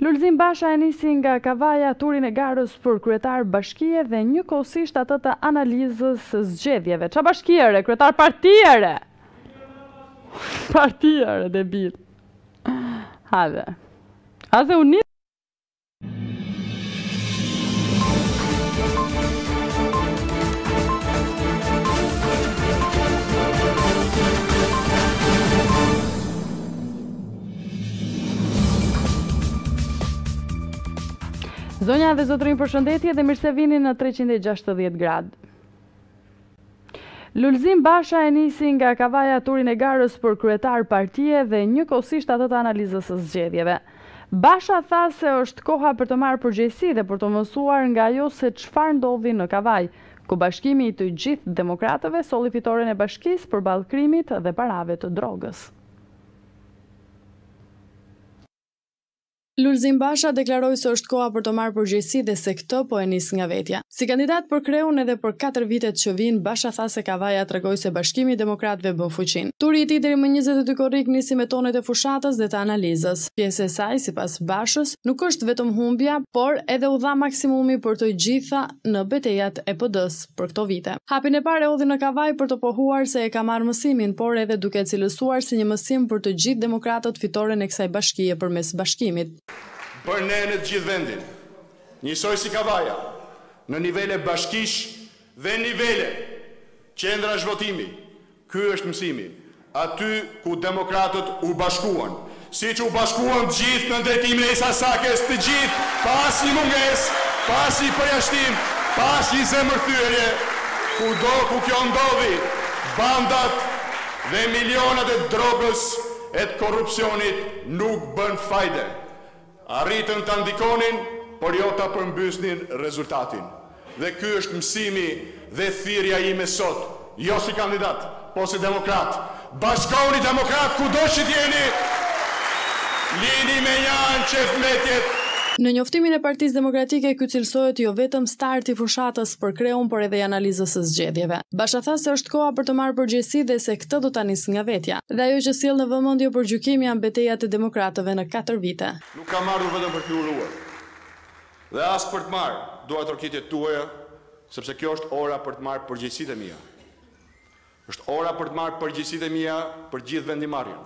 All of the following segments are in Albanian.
Lulzim Basha e nisi nga Kavaja turin e garës për kryetar bashkie dhe njëkohësisht atë të analizës së zgjedhjeve. Ça bashkie ore, kryetar partie ore! Partie ore, debil. Hajde. A dhe unë Zonja dhe zotërinj përshëndetje dhe mirë se vini në 360 gradë. Lulzim Basha e nisi nga Kavaja turin e garës për kryetar partie dhe njëkohësisht atë të analizës së zgjedhjeve. Basha tha se është koha për të marrë përgjegjësi dhe për të mësuar nga ajo se çfarë ndodhi në Kavajë, ku bashkimi i të gjithë demokratëve solli fitoren e bashkisë përballë krimit dhe parave të drogës. Lulzim Basha deklaroi se është koha për të marrë përgjegjësi dhe se këtë po e nis nga vetja. Si kandidat për kreun edhe për katër vitet që vijnë, Basha tha se Kavaja tregoi se bashkimi i demokratëve bën fuqinë. Turi i tij deri më njëzet e dy korrik nisi me tonet e fushatës dhe të analizës. Pjesë e saj, sipas Bashës, nuk është vetëm humbja, por edhe a u dha maksimumi për të gjitha në betejat e PD-së. për këto vite. Hapin e parë e hodhi në Kavajë për të pohuar se e ka marrë mësimin, por edhe duke e cilësuar si një mësim për të gjithë demokratët fitoren e kësaj bashkie përmes bashkimit. Për ne në të gjithë vendin, njësoj si Kavaja, në nivele bashkish dhe nivele qendrash votimi, Ky është mësimi. Aty ku demokratët u bashkuan, siç u bashkuan të gjithë nën drejtimin e Isa Sakjes, të gjithë, pa asnjë mungesë, pa asnjë përjashtim, pa asnjë zemërthyerje, kudo ku kjo ndodhi, bandat dhe milionat e drogës e të korrupsionit nuk bënë fajde. Arritën ta ndikonin, por jo ta përmbysnin rezultatin. Dhe ky është mësimi dhe thirrja ime sot, jo si kandidat, po si demokrat, bashkohuni demokratë kudo që të jeni, lini menjanë qejfmbetjet. Në njoftimin e Partisë Demokratike ky cilësohet jo vetëm start i fushatës për kreun por edhe i analizës së zgjedhjeve. Basha tha se është koha për të marrë përgjegjësi dhe se këtë do ta nisë nga vetja. Dhe ajo që sjell në vëmendje për gjykim janë betejat e demokratëve në katër vite. Nuk kam ardhur vetëm për t'ju uruar dhe as për të marrë duartrokitjet tuaja, sepse kjo është ora për të marrë përgjegjësitë e mia. Është ora për të marrë përgjegjësitë e mia për gjithë vendimmarrjen,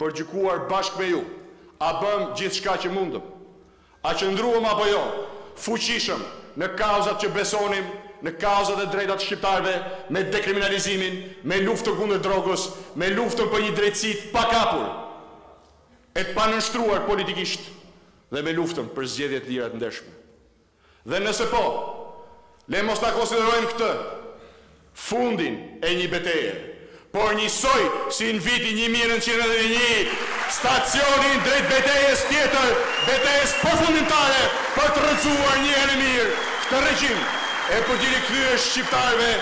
për të gjykuar bashkë me ju a bëmë gjithçka që mundëm A qëndruam apo jo fuqishëm në kauzat që besonim, në kauzat e drejta të shqiptarëve, me dekriminalizimin, me luftën kundër drogës, me luftën për një drejtësi të pakapur e të panënshtruar politikisht dhe me luftën për zgjedhje të lira e të ndershme? Dhe nëse po, le mos ta konsiderojmë këtë fundin e një beteje, por njësoj si në vitin një mijë e nëntëqind e nëntëdhjetë e një, stacionin drejt betejës tjetër, betejës përfundimtare për të rrëzuar një herë e mirë këtë regjim e për t'i rikthyer shqiptarëve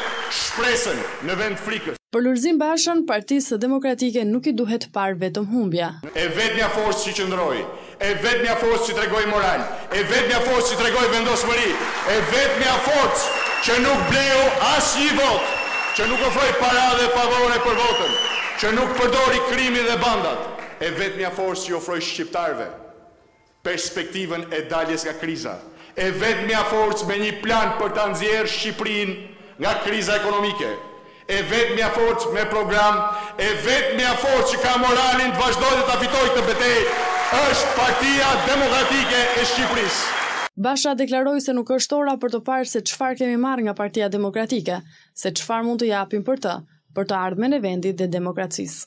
shpresën në vend frikës. Për Lulzim Bashën, Partisë Demokratike nuk i duhet parë vetëm humbja. E vetmja forcë që qëndroi E vetmja forcë që tregoi moral, e vetmja forcë që tregoi vendosmëri, e vetmja forcë që nuk bleu asnjë votë, që nuk ofroi para dhe favore për votën, që nuk përdori krimin dhe bandat, e vetmja forcë që i ofroi shqiptarëve perspektivën e daljes nga kriza, e vetmja forcë me një plan për ta nxjerrë Shqipërinë nga kriza ekonomike, E vetmja forcë me program, e vetmja forcë që ka moralin të vazhdojë dhe ta fitojë këtë betejë, është Partia Demokratike e Shqipërisë. Basha deklaroi se nuk është ora për të parë se çfarë kemi marrë nga Partia Demokratike, se çfarë mund të japim për të, për të ardhmen e vendit dhe demokracisë.